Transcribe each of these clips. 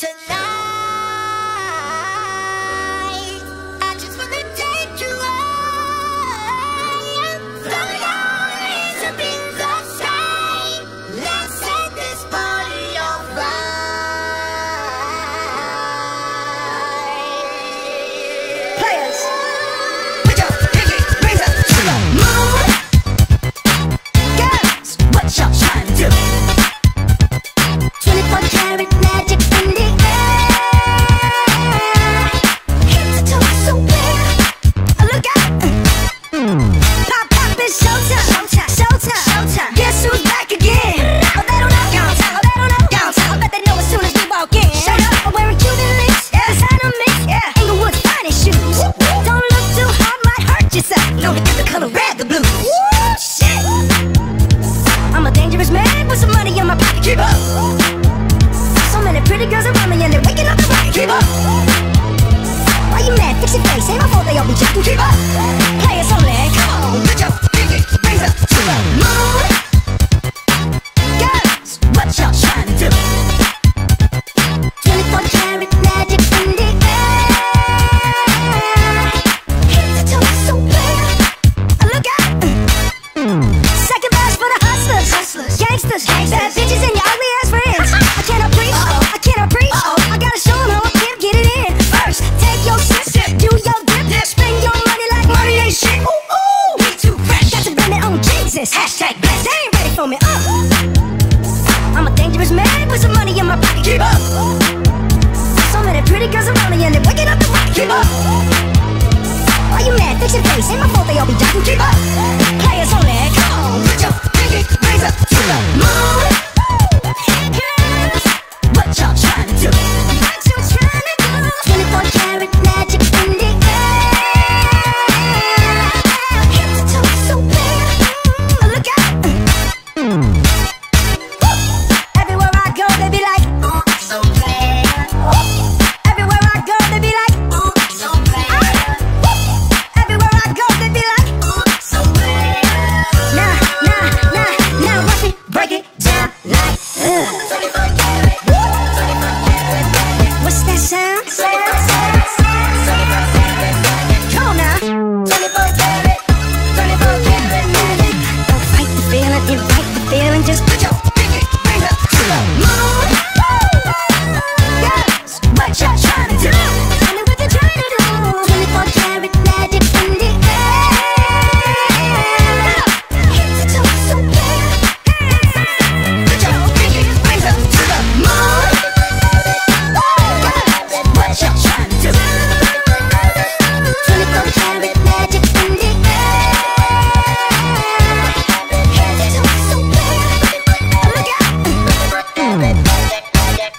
tonight. put some money in my pocket. Keep up. So many pretty girls around me and they're waking up the right. Keep up. Why you mad? Fix your face. Ain't my fault they all be jacking. Keep up. Players only. Bad bitches and your ugly ass friends. I cannot preach, I cannot preach. I gotta show how I can get it in. First, take your sip, do your dip. Spend your money like money ain't shit. Ooh, ooh, we too fresh. Got to blame it on Jesus. Hashtag blessed. They ain't ready for me. Uh, I'm a dangerous man with some money in my pocket. Keep up. So many pretty girls around me and they're waking up the rock. Keep up. Why you mad? Fix your. Ain't my fault they all be jocking. Keep up. Just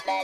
black.